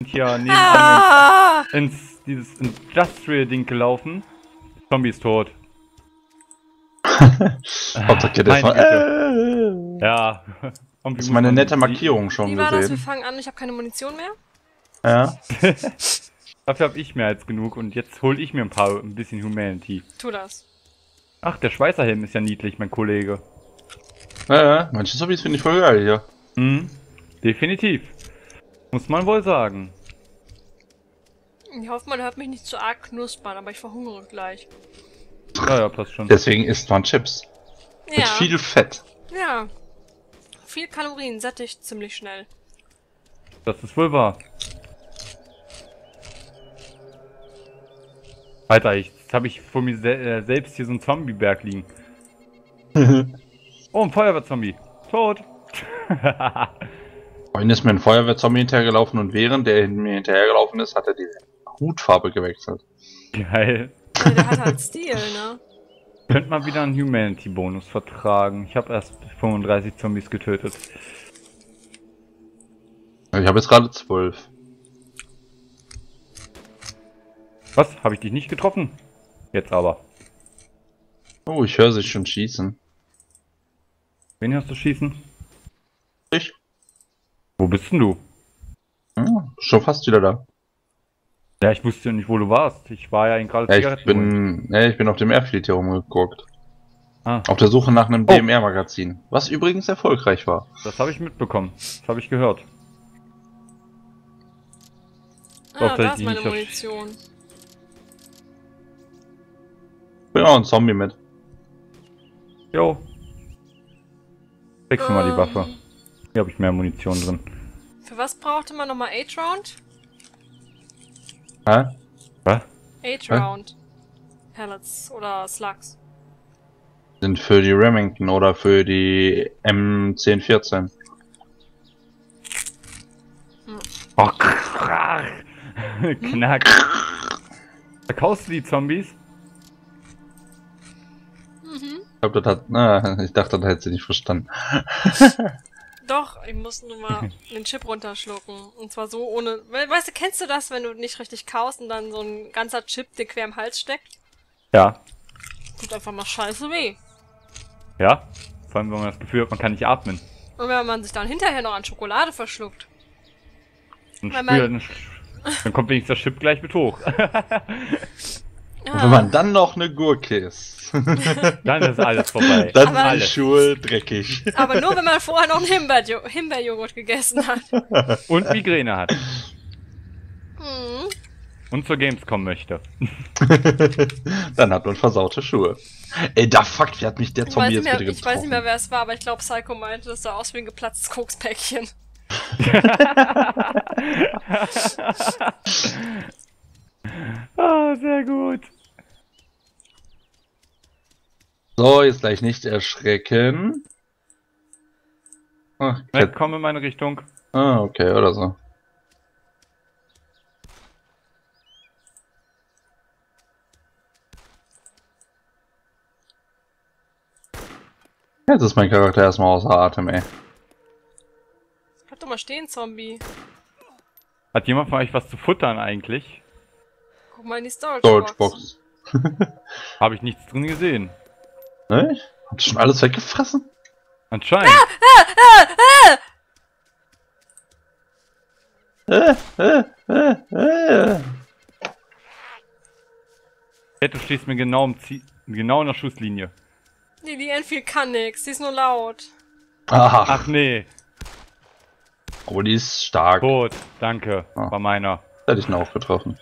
sind hier nebenan Ah! ins, ins dieses Industrial-Ding gelaufen. Zombie ist tot. Hauptsache, der Meine von, äh, Ja. Das ist meine nette Markierung schon Wie war das? Wir gesehen. fangen an, ich habe keine Munition mehr. Ja. Dafür habe ich mehr als genug und jetzt hole ich mir ein paar, ein bisschen Humanity. Tu das. Ach, der Schweißerhelm ist ja niedlich, mein Kollege. Ja, ja. Manche Zombies finde ich voll geil hier. Hm, definitiv. Muss man wohl sagen. Ich hoffe, man hört mich nicht zu arg knuspern, aber ich verhungere gleich. Ja, ja, passt schon. Deswegen isst man Chips. Ja. Mit viel Fett. Ja. Viel Kalorien, sättigt ziemlich schnell. Das ist wohl wahr. Alter, ich, jetzt habe ich vor mir sel äh, selbst hier so einen Zombie-Berg liegen. Oh, ein Feuerwehrzombie. Tot. Vorhin ist mir ein Feuerwehrzombie hinterhergelaufen und während der mir hinterhergelaufen ist, hat er die Hutfarbe gewechselt. Geil. Ja, der hat halt Stil, ne? Könnte mal wieder einen Humanity-Bonus vertragen. Ich habe erst 35 Zombies getötet. Ich habe jetzt gerade zwölf. Was? Habe ich dich nicht getroffen? Jetzt aber. Oh, ich höre sich schon schießen. Wen hast du schießen? Ich? Wo bist denn du? Ja, schon fast wieder da. Ja, ich wusste ja nicht, wo du warst. Ich war ja in gerade Ja, ich bin, ja, ich bin auf dem Airfleet hier rumgeguckt. Ah, Auf der Suche nach einem Oh. DMR-Magazin. Was übrigens erfolgreich war. das habe ich mitbekommen. Das habe ich gehört. Ah, Doch, da ist ich meine Munition. Bring auch einen Zombie mit. Jo. Wechsel mal die Ähm. Waffe. Hier habe ich mehr Munition drin. Für was brauchte man nochmal 8 Round? Hä? Was? 8 Round. Pellets oder Slugs. Sind für die Remington oder für die M1014. Oh, krach. Knack. Verkaufst du die Zombies? Mhm. Ich glaube, das hat. Na, ich dachte, das hätte sie nicht verstanden. Doch, ich muss nur mal den Chip runterschlucken. Und zwar so ohne. We weißt du, kennst du das, wenn du nicht richtig kaust und dann so ein ganzer Chip dir quer im Hals steckt? Ja. Tut einfach mal scheiße weh. Ja. Vor allem, wenn man das Gefühl hat, man kann nicht atmen. Und wenn man sich dann hinterher noch an Schokolade verschluckt. Spürt, man- dann kommt wenigstens das Chip gleich mit hoch. Und wenn man dann noch eine Gurke isst, dann ist alles vorbei. dann Aber- sind die alles. Schuhe dreckig. Aber nur, wenn man vorher noch einen Himbeerjo- Himbeerjoghurt gegessen hat. Und Migräne hat. Mhm. Und zur Gamescom möchte. dann hat man versaute Schuhe. Ey, da fuck, wie hat mich der Zombie nicht jetzt mehr, bitte ich weiß nicht mehr, getroffen? wer es war, aber ich glaube, Psycho meinte, das sah aus wie ein geplatztes Kokspäckchen. Ah, sehr gut. So, jetzt gleich nicht erschrecken. Ah, Ne, Cat. komm in meine Richtung. ah okay, oder so. Jetzt ist mein Charakter erstmal außer Atem, ey. Bleib doch mal stehen, Zombie. Hat jemand von euch was zu futtern eigentlich? Guck mal in die Storage, Storage Box. Box. Habe ich nichts drin gesehen. Ne? Hat schon alles weggefressen? Anscheinend. Äh, äh, äh, äh. Ed, du stehst mir genau, im Zie genau in der Schusslinie. Nee, die Enfield kann nix, die ist nur laut. Ach, Ach nee. oh, die ist stark. Tot. Danke. Ah. War meiner. Hätte ich ihn auch getroffen.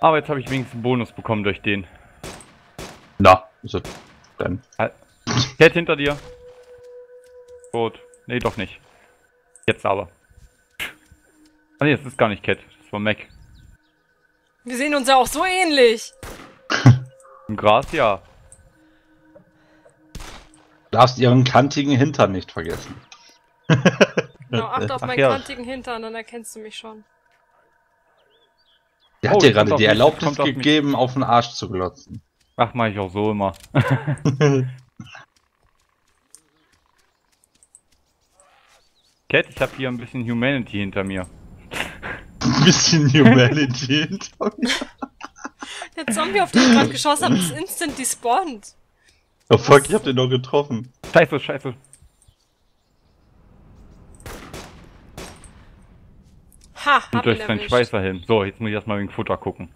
Aber jetzt habe ich wenigstens einen Bonus bekommen durch den. Na, ist es denn? Cat hinter dir. Tot. Nee, doch nicht. Jetzt aber. Ah nee, das ist gar nicht Cat. Das war Mac. Wir sehen uns ja auch so ähnlich. Im Gras, ja. Darfst ihren kantigen Hintern nicht vergessen. Genau, achte auf Ach meinen ja. kantigen Hintern, dann erkennst du mich schon. Der Oh, hat dir das gerade die Erlaubnis auf gegeben, auf den Arsch zu glotzen. Ach, mache ich auch so immer. Cat, ich habe hier ein bisschen Humanity hinter mir. Ein bisschen Humanity hinter mir. Der Zombie, auf den ich gerade geschossen habe, ist instant despawned. Oh fuck, ich hab den noch getroffen. Scheiße, scheiße. Ha, Und hab durch ihn seinen. Schweißer hin. So, jetzt muss ich erstmal wegen Futter gucken.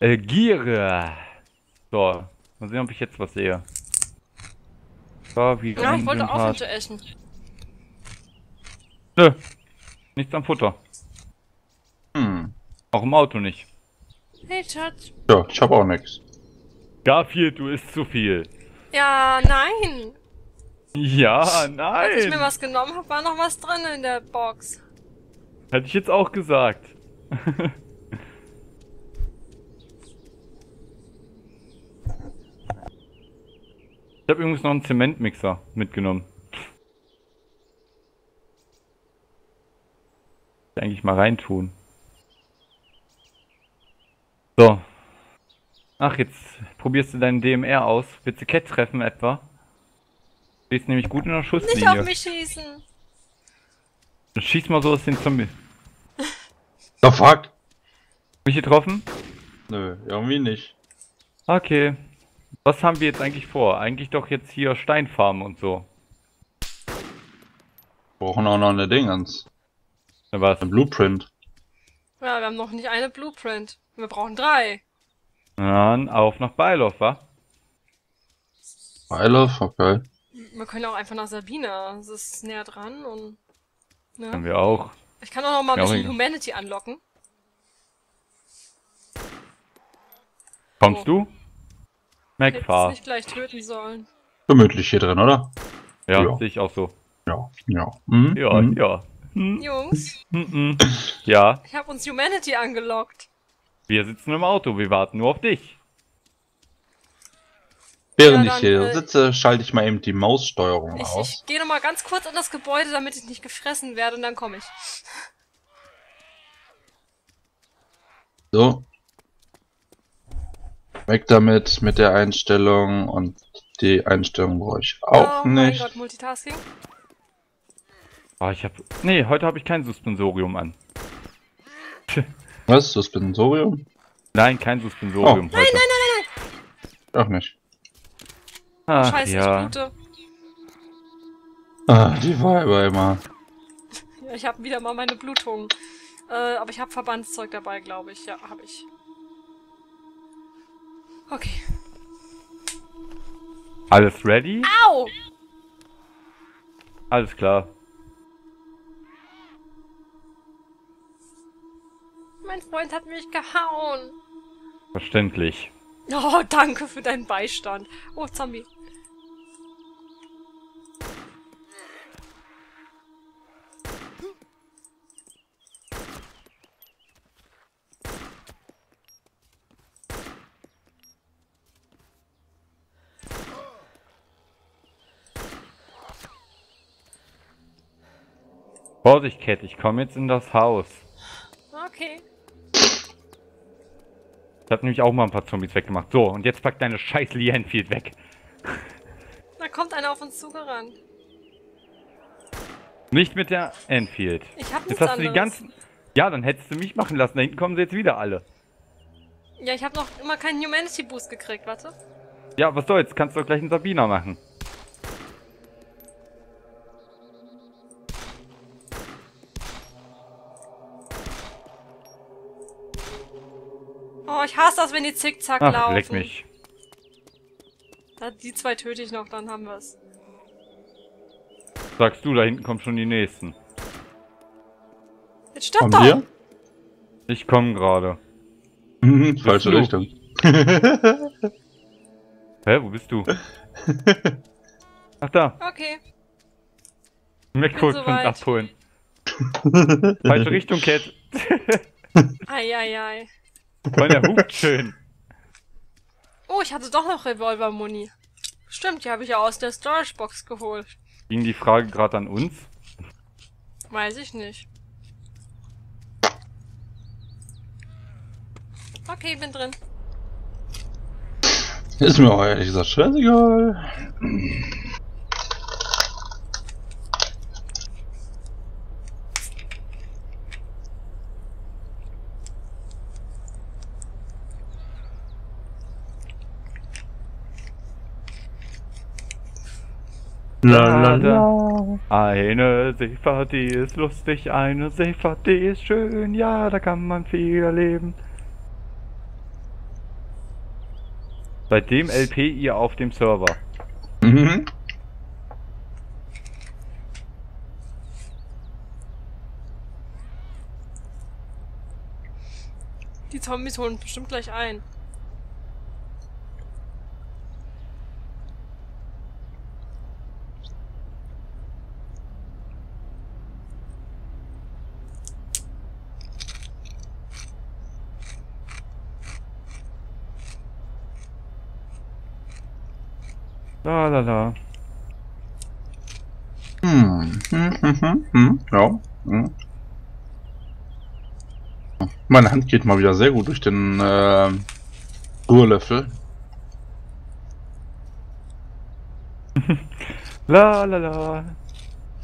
Äh, Giere. So, mal sehen, ob ich jetzt was sehe. So, wie Ja, ich wollte Inventar- aufhören zu essen. Nö. Nichts am Futter. Hm. Auch im Auto nicht. Hey, Schatz. Ja, ich hab auch nix. Garfield, du isst zu viel. Ja, nein. Ja, Als ich mir nein. was genommen habe, war noch was drin in der Box. Hätte ich jetzt auch gesagt. ich habe übrigens noch einen Zementmixer mitgenommen. Eigentlich mal reintun. So. Ach, jetzt probierst du deinen DMR aus. Willst du Cat treffen etwa? Du bist nämlich gut in der Nicht auf Schusslinie. mich schießen. Dann Schieß mal so aus den Zombie. The fuck? Mich getroffen? Nö, irgendwie nicht. Okay. Was haben wir jetzt eigentlich vor? Eigentlich doch jetzt hier Steinfarmen und so. Brauchen auch noch eine Dingens. Na was? Ein Blueprint. Ja, wir haben noch nicht eine Blueprint. Wir brauchen drei. Dann auf nach Beilof, wa? Weile, okay. Wir können auch einfach nach Sabina. Das ist näher dran und. Ne? wir auch. Ich kann auch noch mal ein bisschen Humanity anlocken. Kommst du? Hätte es Macfahr. nicht gleich töten sollen. Gemütlich hier drin, oder? Ja, Ja. sehe ich auch so. Ja, ja. Mhm. Ja, mhm. ja. Hm, Jungs. Ja, ich habe uns Humanity angelockt. wir sitzen im Auto, wir warten nur auf dich. Während Ja, ich hier äh, sitze, schalte ich mal eben die Maussteuerung Ich, aus. ich gehe noch mal ganz kurz in das Gebäude, damit ich nicht gefressen werde und dann komme ich. So. Weg damit mit der Einstellung und die Einstellung brauche ich auch oh mein nicht. Gott, Multitasking. Oh, ich hab. Nee, heute habe ich kein Suspensorium an. Was? Suspensorium? Nein, kein Suspensorium Oh. heute. Auch nicht. Ach, Scheiße, ja. ich blute. Ah, die Weiber immer. Ja, ich habe wieder mal meine Blutung. Äh, aber ich habe Verbandszeug dabei, glaube ich. Ja, habe ich. Okay. Alles ready? Au! Alles klar. Mein Freund hat mich gehauen. Verständlich. Oh, danke für deinen Beistand. Oh, Zombie. Vorsicht, Cat, ich komme jetzt in das Haus. Okay. Ich habe nämlich auch mal ein paar Zombies weggemacht. So, und jetzt pack deine scheiß Lee Enfield weg. Da kommt einer auf uns zugerannt. Nicht mit der Enfield. Ich hab Jetzt hast du die ganzen. Ja, dann hättest du mich machen lassen. Da hinten kommen sie jetzt wieder alle. Ja, ich habe noch immer keinen Humanity Boost gekriegt, warte. Ja, was soll's? Kannst du doch gleich einen Sabina machen. Oh, ich hasse das, wenn die zickzack Ach, laufen. leck mich. Da, die zwei töte ich noch, dann haben wir's. Sagst du, da hinten kommen schon die nächsten. Jetzt stopp doch! Ich komme gerade. Mhm, falsche du? Richtung. Hä, wo bist du? Ach da, Okay. McCode so abholen. Falsche Richtung, Cat. Eieiei. Voll der hupt schön. Oh, ich hatte doch noch Revolver-Muni. Stimmt, die habe ich ja aus der Storage-Box geholt. Ging die Frage gerade an uns? Weiß ich nicht. Okay, bin drin. Ist mir ehrlich gesagt scheißegal. Lalalala. Eine Seefahrt, die ist lustig, eine Seefahrt, die ist schön, ja, da kann man viel erleben. Seitdem LP ihr auf dem Server. Mhm. Die Zombies holen bestimmt gleich ein. La la la. Hm. Hm, hm, hm, hm. Ja. Hm. Meine Hand geht mal wieder sehr gut durch den äh, Ruhrlöffel. La la la.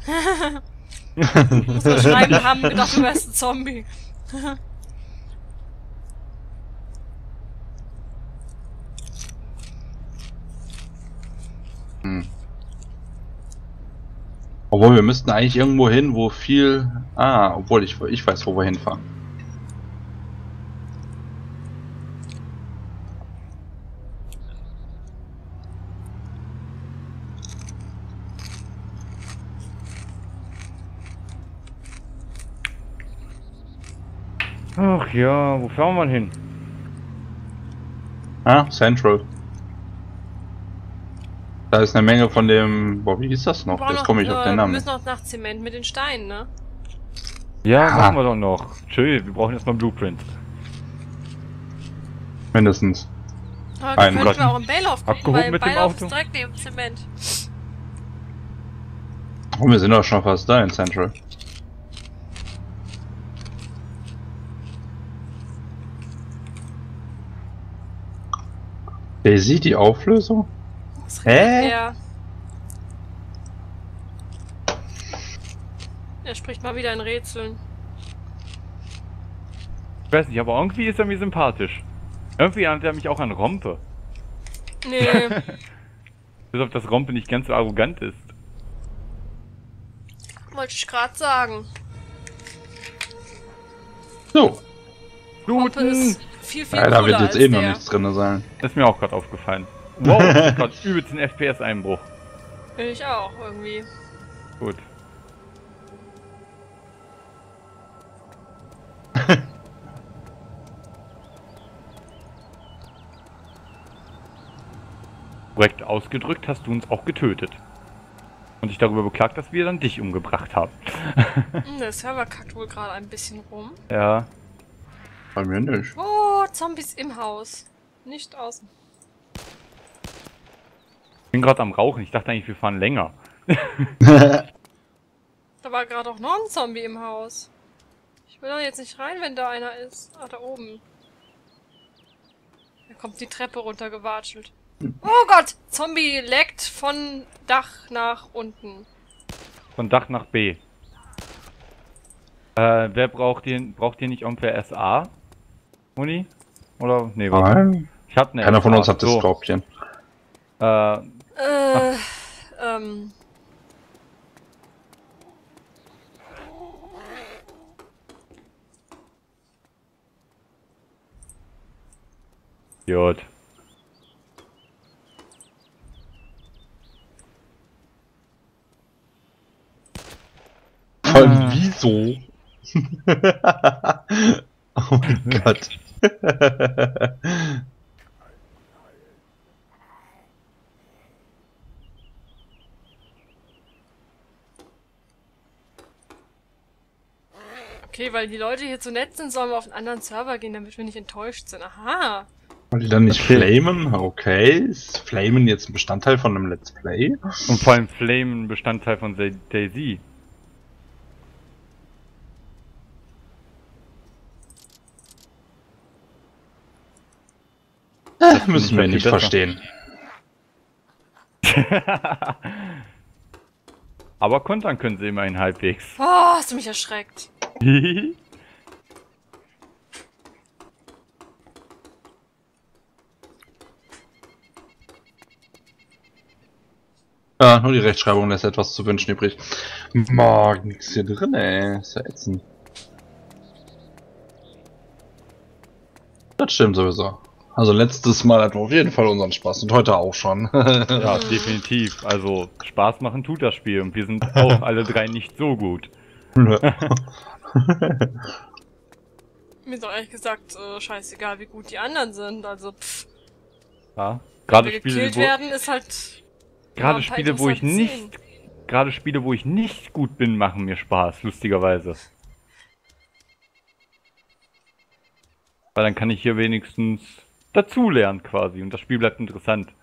Muss man schreiben, haben gedacht, du wärst ein Zombie. Hm. Obwohl, wir müssten eigentlich irgendwo hin, wo viel... Ah, obwohl, ich, ich weiß, wo wir hinfahren. Ach ja, wo fahren wir hin? Ah, Central. Da ist eine Menge von dem... Boah, wie hieß das noch? Jetzt komme ich noch, auf äh, den Wir Namen. müssen noch nach Zement mit den Steinen, ne? Ja, Ah. machen wir doch noch. Chill, wir brauchen erstmal Blueprint. Mindestens. Aber da Ein könnten Gott. wir auch im Bailauf gucken, Abgehoben weil mit dem Bailauf Auto. ist direkt neben Zement. Oh, wir sind doch schon fast da in Central. Daisy, die Auflösung? Hä? Er? er spricht mal wieder in Rätseln. Ich weiß nicht, aber irgendwie ist er mir sympathisch. Irgendwie erinnert er mich auch an Rompe. Nee, Bis auf das Rompe nicht ganz so arrogant ist. wollte ich gerade sagen. So. Hoppe Bluten! ist viel, viel Ja, da wird jetzt eh noch nichts drin sein. Ist mir auch gerade aufgefallen. Wow, gerade übelst ein FPS-Einbruch. Ich auch, irgendwie. Gut. Korrekt ausgedrückt hast du uns auch getötet. Und dich darüber beklagt, dass wir dann dich umgebracht haben. Hm, Der Server kackt wohl gerade ein bisschen rum. ja. Bei mir nicht. Oh, Zombies im Haus. Nicht außen. Ich bin gerade am Rauchen. Ich dachte eigentlich, wir fahren länger. Da war gerade auch noch ein Zombie im Haus. Ich will da jetzt nicht rein, wenn da einer ist. Ah, da oben. Da kommt die Treppe runtergewatschelt. Oh Gott! Zombie leckt von Dach nach unten. Von Dach nach B. Äh, wer braucht den, braucht ihr nicht irgendwer SA? Muni? Oder? Nee, warte. Nein. Ich hab ne Keiner von SA. uns hat das so, Skorpion. Äh, Äh, ähm. Gut. Vor allem, wieso? oh mein Gott. Okay, weil die Leute hier zu nett sind, sollen wir auf einen anderen Server gehen, damit wir nicht enttäuscht sind. Aha. Wollen die dann nicht Okay. flamen? Okay. Ist Flamen jetzt ein Bestandteil von einem Let's Play? Und vor allem Flame ein Bestandteil von Daisy. Äh, müssen wir nicht verstehen. Aber kontern können sie immerhin halbwegs. Oh, hast du mich erschreckt. Ja, nur die Rechtschreibung lässt etwas zu wünschen übrig. Mag nix hier drin, ey. Ist ja ätzend. Das stimmt sowieso. Also letztes Mal hatten wir auf jeden Fall unseren Spaß und heute auch schon. Ja, definitiv. Also Spaß machen tut das Spiel und wir sind auch alle drei nicht so gut. Mir ist auch ehrlich gesagt äh, scheißegal, wie gut die anderen sind. Also, pff, Ja. Gerade Spiele, wo, werden, ist halt. gerade Spiele, wo ich nicht, gerade Spiele, wo ich nicht gut bin, machen mir Spaß, lustigerweise. Weil dann kann ich hier wenigstens dazulernen quasi und das Spiel bleibt interessant.